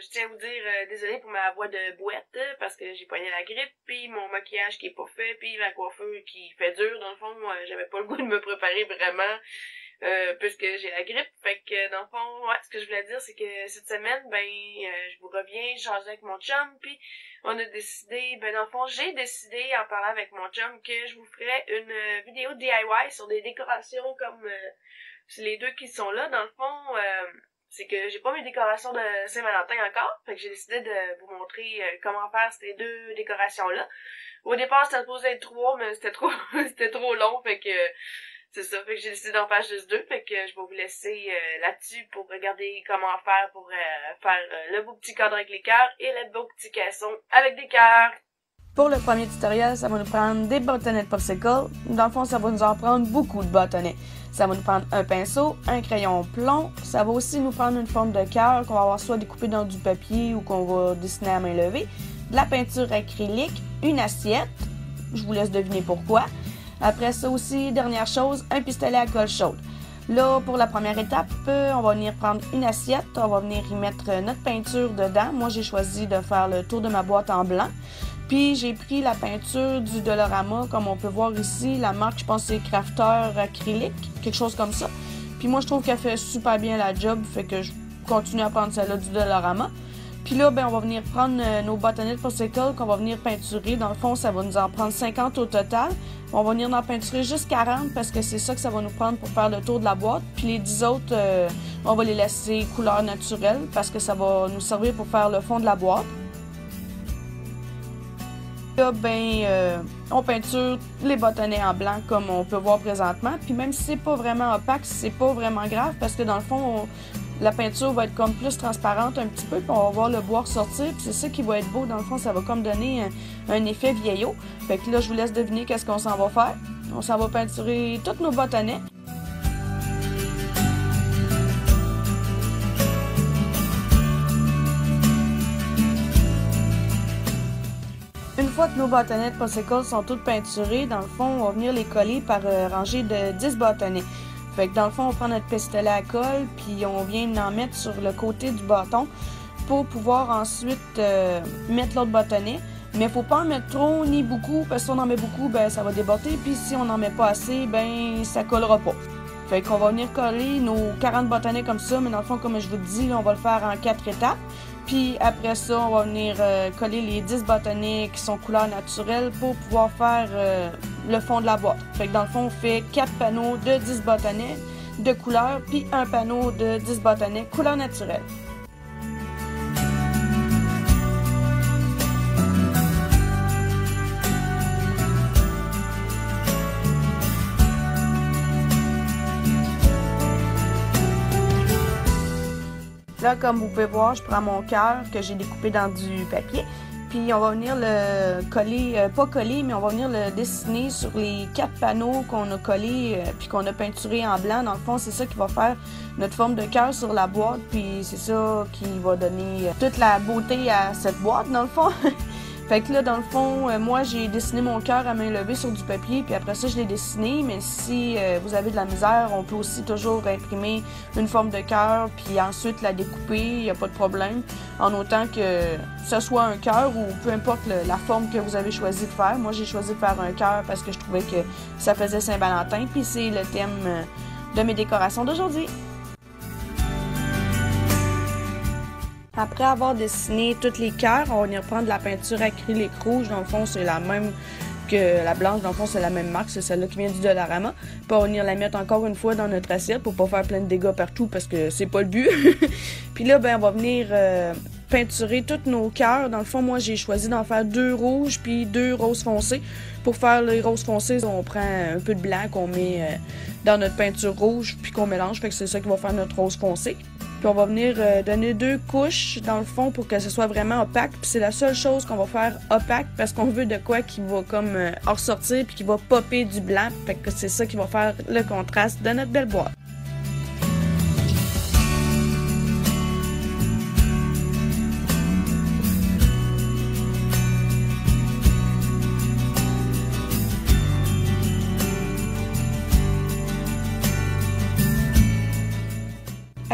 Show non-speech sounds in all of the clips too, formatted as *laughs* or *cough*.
je tiens à vous dire euh, désolé pour ma voix de boîte euh, parce que j'ai poigné la grippe, puis mon maquillage qui est pas fait, puis ma coiffure qui fait dur. Dans le fond, j'avais pas le goût de me préparer vraiment euh, puisque j'ai la grippe. Fait que dans le fond, ce que je voulais dire, c'est que cette semaine, ben, euh, je vous reviens, j'ai avec mon chum, puis on a décidé, ben dans le fond, j'ai décidé en parlant avec mon chum que je vous ferais une euh, vidéo DIY sur des décorations comme les deux qui sont là. Dans le fond, c'est que j'ai pas mes décorations de Saint-Valentin encore, fait que j'ai décidé de vous montrer comment faire ces deux décorations-là. Au départ, c'était supposé être trois, mais c'était trop *laughs* c'était trop long, fait que c'est ça, fait que j'ai décidé d'en faire juste deux, fait que je vais vous laisser euh, là-dessus pour regarder comment faire pour euh, faire euh, le beau petit cadre avec les cœurs et le beau petit caisson avec des cœurs. Pour le premier tutoriel, ça va nous prendre des bâtonnets de popsicle. Dans le fond, ça va nous en prendre beaucoup de bâtonnets. Ça va nous prendre un pinceau, un crayon plomb. Ça va aussi nous prendre une forme de cœur qu'on va avoir soit découpé dans du papier ou qu'on va dessiner à main levée. De la peinture acrylique, une assiette. Je vous laisse deviner pourquoi. Après ça aussi, dernière chose, un pistolet à colle chaude. Là, pour la première étape, euh, on va venir prendre une assiette, on va venir y mettre notre peinture dedans. Moi, j'ai choisi de faire le tour de ma boîte en blanc. Puis j'ai pris la peinture du Dolorama, comme on peut voir ici. La marque, je pense, c'est Crafter acrylique, quelque chose comme ça. Puis moi, je trouve qu'elle fait super bien la job, fait que je continue à prendre celle-là du Dolorama. Puis là, ben, on va venir prendre euh, nos de popsicle qu'on va venir peinturer. Dans le fond, ça va nous en prendre 50 au total. On va venir en peinturer juste 40 parce que c'est ça que ça va nous prendre pour faire le tour de la boîte. Puis les 10 autres, euh, on va les laisser couleur naturelle parce que ça va nous servir pour faire le fond de la boîte. Là, ben, euh, on peinture les bâtonnets en blanc comme on peut voir présentement. Puis même si c'est pas vraiment opaque, c'est pas vraiment grave parce que dans le fond, la peinture va être comme plus transparente un petit peu, puis on va voir le bois puis c'est ça qui va être beau. Dans le fond, ça va comme donner un, effet vieillot. Fait que là, je vous laisse deviner qu'est-ce qu'on s'en va faire. On s'en va peinturer tous nos bâtonnets. Fois que nos bâtonnets de popsicle sont toutes peinturés, dans le fond, on va venir les coller par euh, rangée de 10 bâtonnets. Fait que dans le fond, on prend notre pistolet à colle, puis on vient en mettre sur le côté du bâton pour pouvoir ensuite euh, mettre l'autre bâtonnet. Mais faut pas en mettre trop ni beaucoup, parce que si on en met beaucoup, ben ça va débotter, puis si on en met pas assez, ben ça collera pas. Fait qu'on va venir coller nos 40 bâtonnets comme ça, mais dans le fond, comme je vous dis, on va le faire en quatre étapes. Puis après ça, on va venir euh, coller les 10 bâtonnets qui sont couleur naturelle pour pouvoir faire euh, le fond de la boîte. Dans le fond, on fait 4 panneaux de 10 bâtonnets de couleur, puis un panneau de 10 bâtonnets couleur naturelle. Là, comme vous pouvez voir, je prends mon cœur que j'ai découpé dans du papier. Puis on va venir le coller, euh, pas coller, mais on va venir le dessiner sur les quatre panneaux qu'on a collés euh, puis qu'on a peinturé en blanc. Dans le fond, c'est ça qui va faire notre forme de cœur sur la boîte. Puis c'est ça qui va donner euh, toute la beauté à cette boîte, dans le fond. *laughs* Fait que là, dans le fond, euh, moi, j'ai dessiné mon cœur à main levée sur du papier, puis après ça, je l'ai dessiné. Mais si euh, vous avez de la misère, on peut aussi toujours imprimer une forme de cœur, puis ensuite la découper, il n'y a pas de problème. En autant que ce soit un cœur ou peu importe la forme que vous avez choisi de faire. Moi, j'ai choisi de faire un cœur parce que je trouvais que ça faisait Saint-Valentin, puis c'est le thème euh, de mes décorations d'aujourd'hui. Après avoir dessiné tous les cœurs, on va venir prendre la peinture acrylique rouge. Dans le fond, c'est la même que la blanche. Dans le fond, c'est la même marque. C'est celle-là qui vient du Dollarama. Puis on va venir la mettre encore une fois dans notre assiette pour pas faire plein de dégâts partout parce que c'est pas le but. *laughs* puis là, ben, on va venir euh, peinturer tous nos cœurs. Dans le fond, moi, j'ai choisi d'en faire deux rouges puis deux roses foncées. Pour faire les roses foncées, on prend un peu de blanc qu'on met euh, dans notre peinture rouge puis qu'on mélange. Fait que c'est ça qui va faire notre rose foncée. Puis on va venir euh, donner deux couches dans le fond pour que ce soit vraiment opaque. Puis c'est la seule chose qu'on va faire opaque parce qu'on veut de quoi qui va comme euh, ressortir puis qui va popper du blanc. Fait que c'est ça qui va faire le contraste de notre belle boîte.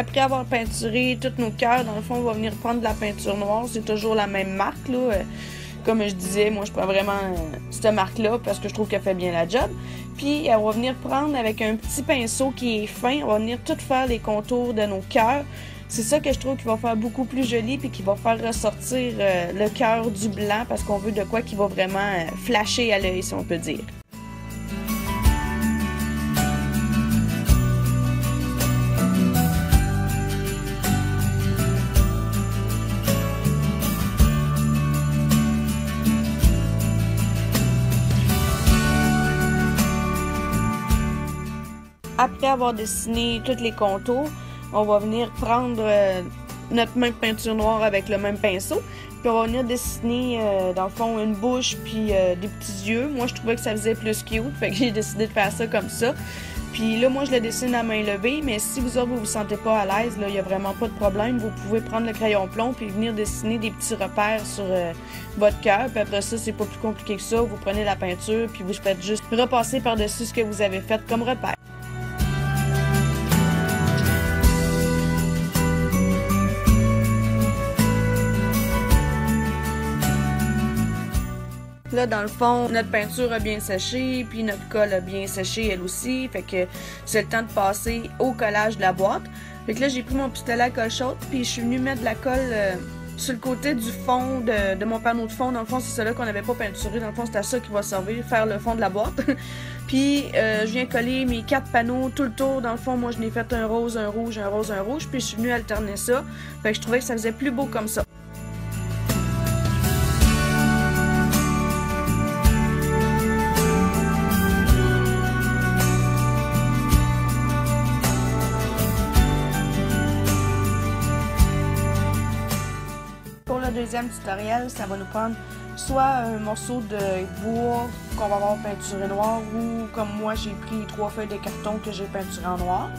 Après avoir peinturé tous nos cœurs, dans le fond, on va venir prendre de la peinture noire. C'est toujours la même marque. Euh, comme je disais, moi, je prends vraiment euh, cette marque-là parce que je trouve qu'elle fait bien la job. Puis, on va venir prendre avec un petit pinceau qui est fin, on va venir tout faire les contours de nos cœurs. C'est ça que je trouve qui va faire beaucoup plus joli puis qui va faire ressortir euh, le cœur du blanc parce qu'on veut de quoi qui va vraiment flasher à l'œil, si on peut dire. Après avoir dessiné tous les contours, on va venir prendre euh, notre même peinture noire avec le même pinceau. Puis on va venir dessiner, euh, dans le fond, une bouche puis euh, des petits yeux. Moi, je trouvais que ça faisait plus cute, fait que j'ai décidé de faire ça comme ça. Puis là, moi, je le dessine à main levée, mais si vous autres, vous vous sentez pas à l'aise, là, il n'y a vraiment pas de problème. Vous pouvez prendre le crayon plomb puis venir dessiner des petits repères sur votre cœur. Puis après ça, c'est pas plus compliqué que ça. Vous prenez la peinture puis vous faites juste repasser par-dessus ce que vous avez fait comme repère. Là, dans le fond, notre peinture a bien séché, puis notre colle a bien séché elle aussi. Fait que c'est le temps de passer au collage de la boîte. Fait que là, j'ai pris mon pistolet à colle chaude, puis je suis venue mettre de la colle euh, sur le côté du fond de, mon panneau de fond. Dans le fond, c'est celui qu'on n'avait pas peinturé. Dans le fond, c'est à ça qui va servir, faire le fond de la boîte. *laughs* puis euh, je viens coller mes quatre panneaux tout le tour. Dans le fond, moi, je n'ai fait un rose, un rouge, un rose, un rouge. Puis je suis venue alterner ça. Fait que je trouvais que ça faisait plus beau comme ça. Tutoriel, ça va nous prendre soit un morceau de bois qu'on va avoir peinturé noir ou comme moi j'ai pris trois feuilles de carton que j'ai peinturé en noir,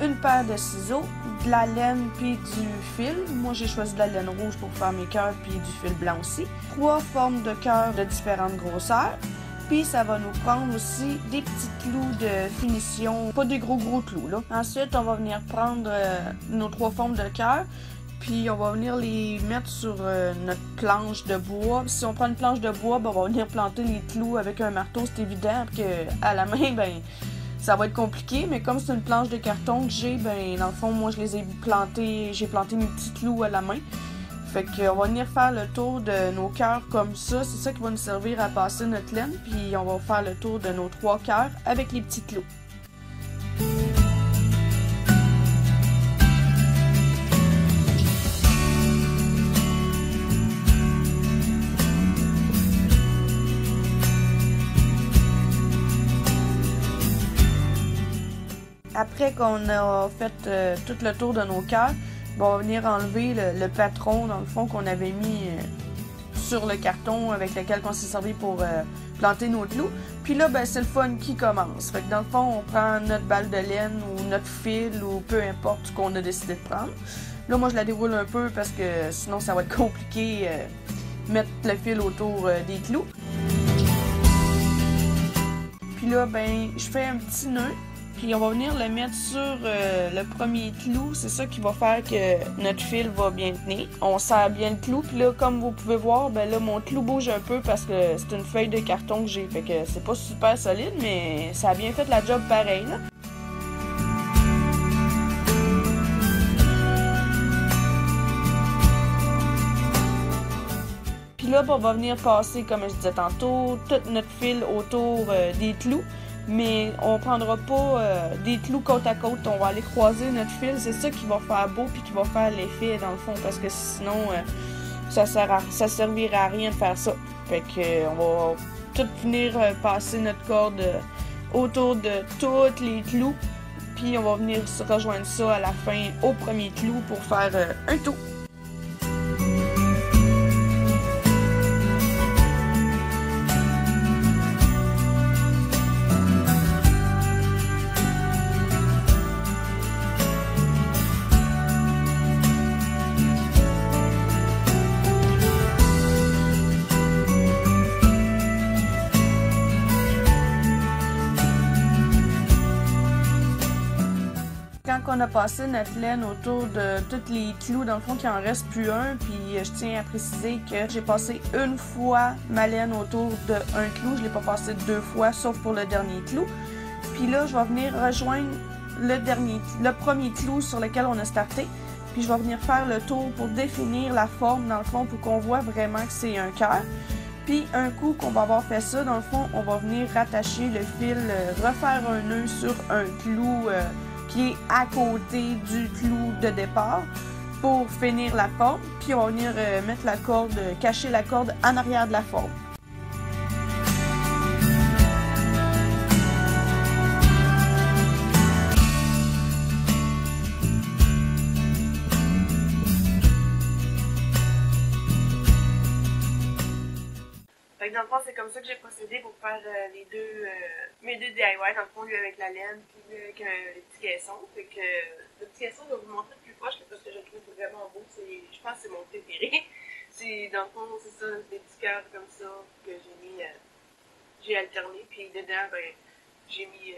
une paire de ciseaux, de la laine puis du fil. Moi j'ai choisi de la laine rouge pour faire mes cœurs puis du fil blanc aussi. Trois formes de cœurs de différentes grosseurs. Puis ça va nous prendre aussi des petits clous de finition, pas des gros gros clous. Ensuite, on va venir prendre euh, nos trois formes de cœur. Puis on va venir les mettre sur euh, notre planche de bois. si on prend une planche de bois, ben, on va venir planter les clous avec un marteau, c'est évident que à la main, ben ça va être compliqué. Mais comme c'est une planche de carton que j'ai, ben dans le fond, moi je les ai plantés, j'ai planté mes petits clous à la main. Fait qu'on va venir faire le tour de nos cœurs comme ça. C'est ça qui va nous servir à passer notre laine. Puis on va faire le tour de nos trois cœurs avec les petits clous. Après qu'on a fait euh, tout le tour de nos cœurs, on va venir enlever le, patron, dans le fond, qu'on avait mis euh, sur le carton avec lequel on s'est servi pour euh, planter nos clous. Puis là, ben, c'est le fun qui commence. Fait que dans le fond, on prend notre balle de laine ou notre fil ou peu importe ce qu'on a décidé de prendre. Là, moi, je la déroule un peu parce que sinon, ça va être *laughs* compliqué mettre le fil autour des clous. Puis là, ben, je fais un petit nœud puis on va venir le mettre sur euh, le premier clou. C'est ça qui va faire que notre fil va bien tenir. On serre bien le clou. Puis là, comme vous pouvez voir, ben là, mon clou bouge un peu parce que c'est une feuille de carton que j'ai. Fait que c'est pas super solide, mais ça a bien fait la job pareil. Là. Puis là, ben, on va venir passer, comme je disais tantôt, tout notre fil autour euh, des clous mais on prendra pas euh, des clous côte à côte. On va aller croiser notre fil. C'est ça qui va faire beau puis qui va faire l'effet dans le fond parce que sinon euh, ça sert ça servira à rien de faire ça. Fait que euh, on va tout venir passer notre corde autour de tous les clous. Puis on va venir rejoindre ça à la fin au premier clou pour faire un tour. Qu'on a passé notre laine autour de tous les clous, dans le fond, qu'il en reste plus un, puis je tiens à préciser que j'ai passé une fois ma laine autour d'un clou, je l'ai pas passé deux fois, sauf pour le dernier clou. Puis là, je vais venir rejoindre le dernier, le premier clou sur lequel on a starté. Puis je vais venir faire le tour pour définir la forme dans le fond pour qu'on voit vraiment que c'est un cœur. Puis un coup qu'on va avoir fait ça, dans le fond, on va venir rattacher le fil, euh, refaire un nœud sur un clou euh, est à côté du clou de départ pour finir la forme. Puis on va venir euh, mettre la corde, cacher la corde en arrière de la forme. Comme ça que j'ai procédé pour faire euh, les deux, euh, mes deux DIY, dans le fond, lui avec la laine, puis lui avec euh, les petits caissons. Fait que le petit caisson, je vais vous montrer plus proche parce que je le trouve vraiment beau. Je pense que c'est mon préféré. *laughs* c'est, dans le fond, c'est ça, des petits cœurs comme ça que j'ai mis, j'ai alterné. Puis dedans, ben, j'ai mis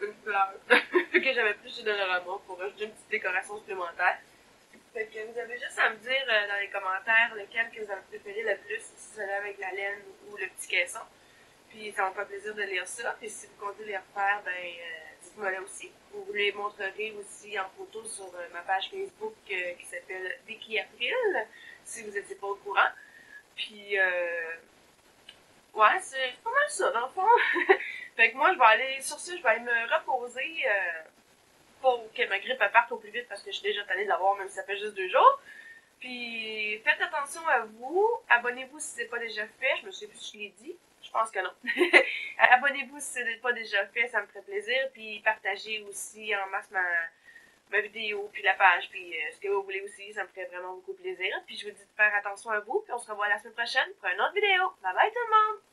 une fleur *laughs* que j'avais plus chez Dollarama pour rajouter une petite décoration supplémentaire. Que vous avez juste à me dire euh, dans les commentaires lequel que vous avez préféré le plus, si c'est avec la laine ou le petit caisson. Puis ça me fait plaisir de lire ça. Puis si vous comptez les refaire, ben euh, dites-moi là aussi. Vous les montrerez aussi en photo sur euh, ma page Facebook qui s'appelle Vicky April, si vous n'étiez pas au courant. Puis ouais, c'est pas mal ça dans le fond. *laughs* fait que moi je vais aller sur ça, je vais aller me reposer pour que ma grippe parte au plus vite parce que je suis déjà tannée de l'avoir, même si ça fait juste deux jours. Puis faites attention à vous. Abonnez-vous si ce n'est pas déjà fait. Je me souviens plus si je l'ai dit. Je pense que non. *laughs* Abonnez-vous si ce n'est pas déjà fait, ça me ferait plaisir. Puis partagez aussi en masse ma, ma vidéo, puis la page, puis euh, ce que vous voulez aussi, ça me ferait vraiment beaucoup plaisir. Puis je vous dis de faire attention à vous, puis on se revoit la semaine prochaine pour une autre vidéo. Bye bye tout le monde!